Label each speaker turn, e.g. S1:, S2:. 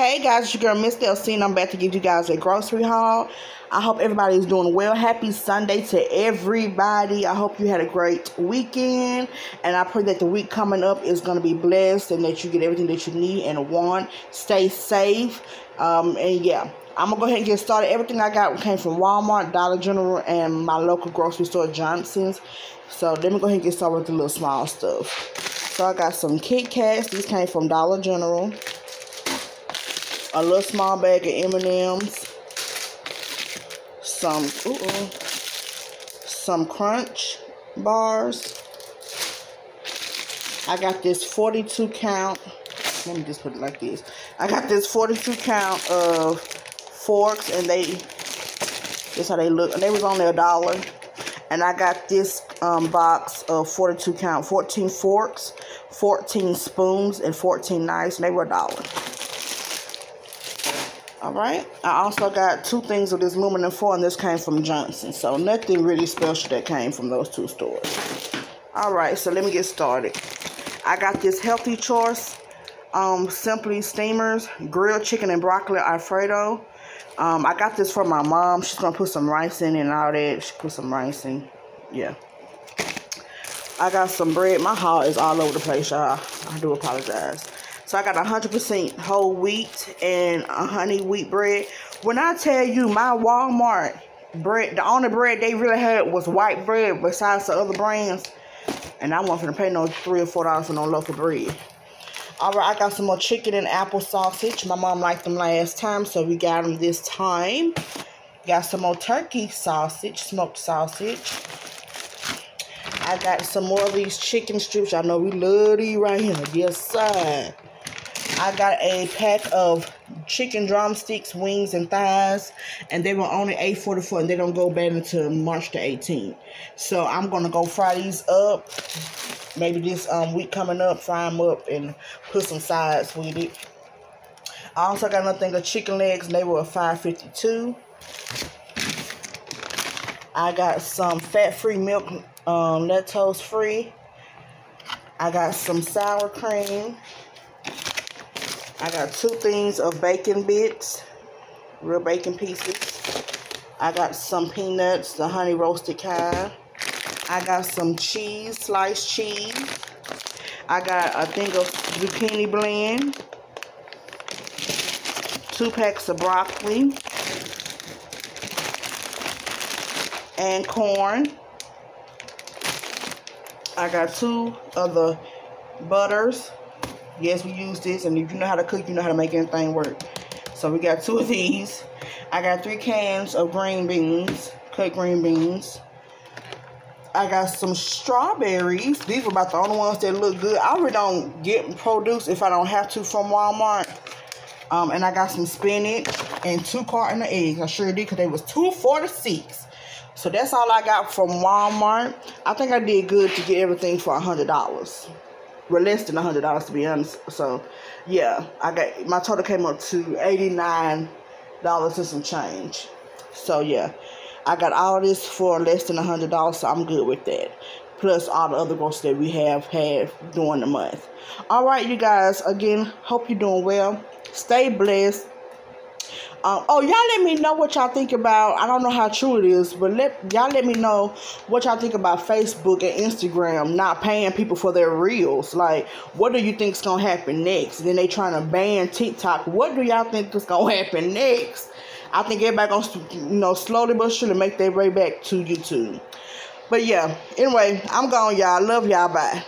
S1: Hey guys, it's your girl Miss Delcia. I'm about to give you guys a grocery haul. I hope everybody's doing well. Happy Sunday to everybody. I hope you had a great weekend. And I pray that the week coming up is going to be blessed and that you get everything that you need and want. Stay safe. Um, and yeah, I'm going to go ahead and get started. Everything I got came from Walmart, Dollar General, and my local grocery store, Johnson's. So let me go ahead and get started with the little small stuff. So I got some Kit Kats. These came from Dollar General a little small bag of M&Ms, some some crunch bars. I got this 42 count. Let me just put it like this. I got this 42 count of forks, and they this how they look. And they was only a dollar. And I got this um, box of 42 count, 14 forks, 14 spoons, and 14 knives. And they were a dollar. All right. I also got two things of this aluminum foil, and this came from Johnson. So nothing really special that came from those two stores. All right. So let me get started. I got this Healthy Choice um, Simply Steamers Grilled Chicken and Broccoli Alfredo. Um, I got this from my mom. She's going to put some rice in and all that. She put some rice in. Yeah. I got some bread. My haul is all over the place, y'all. I do apologize. So I got 100% whole wheat and a honey wheat bread. When I tell you my Walmart bread, the only bread they really had was white bread besides the other brands. And I wasn't to pay no 3 or $4 for no loaf of bread. Alright, I got some more chicken and apple sausage. My mom liked them last time, so we got them this time. Got some more turkey sausage, smoked sausage. I got some more of these chicken strips. I know we love these right here. Yes, sir. I got a pack of chicken drumsticks, wings, and thighs, and they were only eight forty four, and they don't go bad until March the 18th. So I'm gonna go fry these up. Maybe this um, week coming up, fry them up and put some sides with it. I also got another thing of chicken legs, and they were 552. I got some fat-free milk, um, lactose free. I got some sour cream. I got two things of bacon bits, real bacon pieces. I got some peanuts, the honey roasted kind. I got some cheese, sliced cheese. I got a thing of zucchini blend. Two packs of broccoli. And corn. I got two of the butters Yes, we use this, and if you know how to cook, you know how to make anything work. So we got two of these. I got three cans of green beans, cut green beans. I got some strawberries. These were about the only ones that look good. I really don't get produce if I don't have to from Walmart. Um, and I got some spinach and two carton of eggs. I sure did because they was two forty six. So that's all I got from Walmart. I think I did good to get everything for a hundred dollars were less than hundred dollars to be honest. So yeah, I got my total came up to eighty nine dollars and some change. So yeah, I got all this for less than hundred dollars, so I'm good with that. Plus all the other groceries that we have had during the month. All right, you guys. Again, hope you're doing well. Stay blessed. Um, oh, y'all let me know what y'all think about. I don't know how true it is, but let y'all let me know what y'all think about Facebook and Instagram not paying people for their reels. Like, what do you think's gonna happen next? Then they trying to ban TikTok. What do y'all think is gonna happen next? I think everybody gonna you know slowly but surely make their way back to YouTube. But yeah, anyway, I'm gone, y'all. Love y'all. Bye.